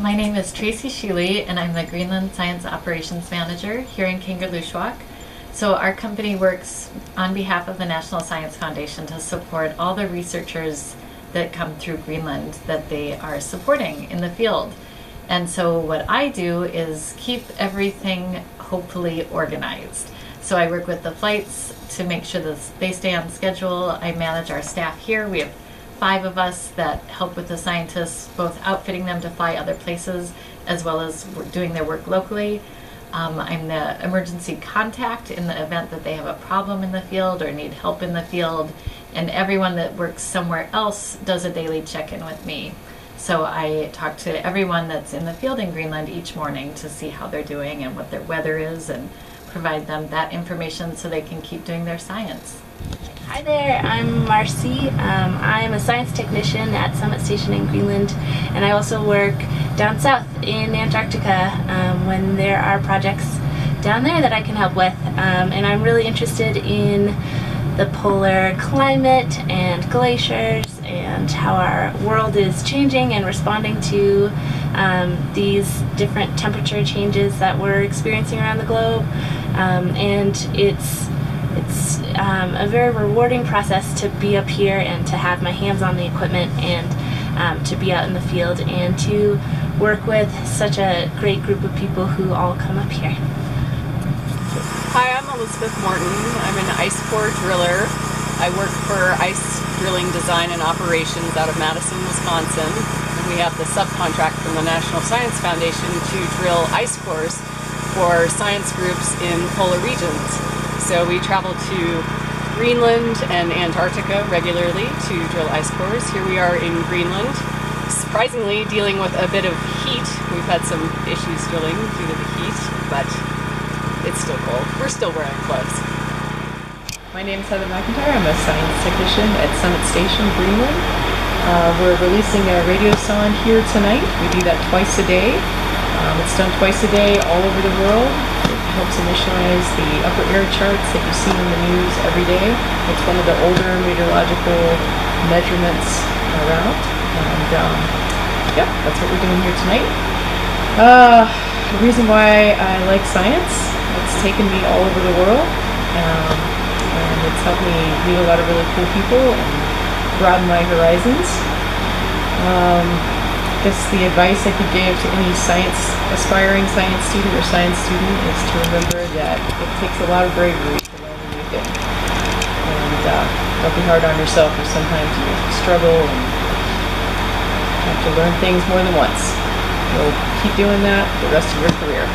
My name is Tracy Sheely, and I'm the Greenland Science Operations Manager here in Kangerlussuaq. So our company works on behalf of the National Science Foundation to support all the researchers that come through Greenland that they are supporting in the field. And so what I do is keep everything hopefully organized. So I work with the flights to make sure that they stay on schedule. I manage our staff here. We have five of us that help with the scientists, both outfitting them to fly other places as well as doing their work locally. Um, I'm the emergency contact in the event that they have a problem in the field or need help in the field. And everyone that works somewhere else does a daily check in with me. So I talk to everyone that's in the field in Greenland each morning to see how they're doing and what their weather is and provide them that information so they can keep doing their science. Hi there, I'm Marcy. Um, I'm a science technician at Summit Station in Greenland, and I also work down south in Antarctica um, when there are projects down there that I can help with. Um, and I'm really interested in the polar climate and glaciers and how our world is changing and responding to um, these different temperature changes that we're experiencing around the globe. Um, and it's it's um, a very rewarding process to be up here and to have my hands on the equipment and um, to be out in the field and to work with such a great group of people who all come up here. Hi, I'm Elizabeth Morton. I'm an ice core driller. I work for Ice Drilling Design and Operations out of Madison, Wisconsin. And we have the subcontract from the National Science Foundation to drill ice cores for science groups in polar regions. So we travel to Greenland and Antarctica regularly to drill ice cores. Here we are in Greenland, surprisingly dealing with a bit of heat. We've had some issues drilling due to the heat, but it's still cold. We're still wearing clothes. My name is Heather McIntyre. I'm a science technician at Summit Station, Greenland. Uh, we're releasing a radiosonde here tonight. We do that twice a day. Um, it's done twice a day all over the world It helps initialize the upper air charts that you see in the news every day. It's one of the older meteorological measurements around. And um, yeah, that's what we're doing here tonight. Uh, the reason why I like science, it's taken me all over the world. Um, and it's helped me meet a lot of really cool people and broaden my horizons. Um, guess the advice I could give to any science, aspiring science student or science student is to remember that it takes a lot of bravery to learn a new thing. And uh, don't be hard on yourself if sometimes you struggle and have to learn things more than once. You'll keep doing that the rest of your career.